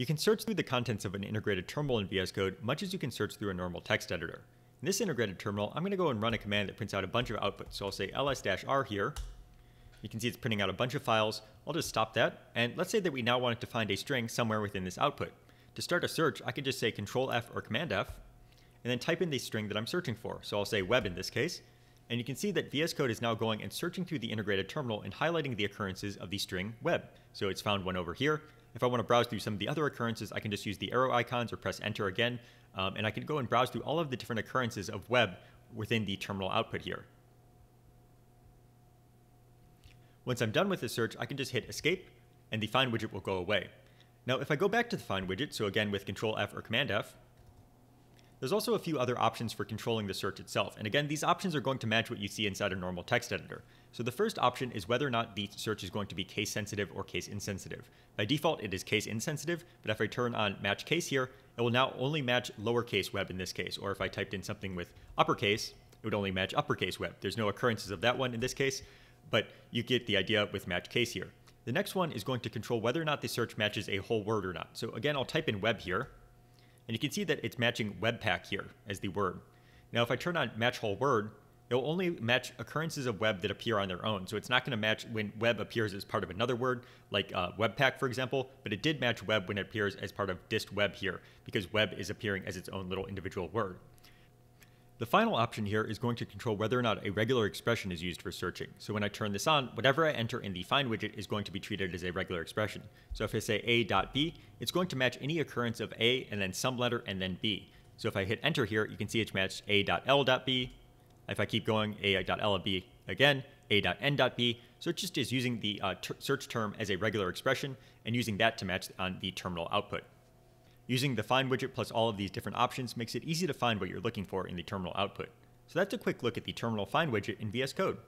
You can search through the contents of an integrated terminal in VS Code much as you can search through a normal text editor. In this integrated terminal, I'm going to go and run a command that prints out a bunch of outputs. So I'll say ls-r here. You can see it's printing out a bunch of files. I'll just stop that. And let's say that we now wanted to find a string somewhere within this output. To start a search, I can just say Control F or Command F, and then type in the string that I'm searching for. So I'll say web in this case. And you can see that VS Code is now going and searching through the integrated terminal and highlighting the occurrences of the string web. So it's found one over here. If I want to browse through some of the other occurrences, I can just use the arrow icons or press enter again, um, and I can go and browse through all of the different occurrences of web within the terminal output here. Once I'm done with the search, I can just hit escape, and the find widget will go away. Now, if I go back to the find widget, so again with Control F or Command F, there's also a few other options for controlling the search itself. And again, these options are going to match what you see inside a normal text editor. So the first option is whether or not the search is going to be case sensitive or case insensitive. By default, it is case insensitive, but if I turn on match case here, it will now only match lowercase web in this case. Or if I typed in something with uppercase, it would only match uppercase web. There's no occurrences of that one in this case, but you get the idea with match case here. The next one is going to control whether or not the search matches a whole word or not. So again, I'll type in web here, and you can see that it's matching Webpack here as the word. Now, if I turn on match whole word, it will only match occurrences of web that appear on their own. So it's not going to match when web appears as part of another word, like uh, Webpack, for example, but it did match web when it appears as part of dist web here, because web is appearing as its own little individual word. The final option here is going to control whether or not a regular expression is used for searching. So when I turn this on, whatever I enter in the find widget is going to be treated as a regular expression. So if I say a.b, it's going to match any occurrence of a and then some letter and then b. So if I hit enter here, you can see it's matched a.l.b. If I keep going, a.l.b again, a.n.b. So it just is using the uh, ter search term as a regular expression and using that to match on the terminal output. Using the Find widget plus all of these different options makes it easy to find what you're looking for in the terminal output. So that's a quick look at the terminal Find widget in VS Code.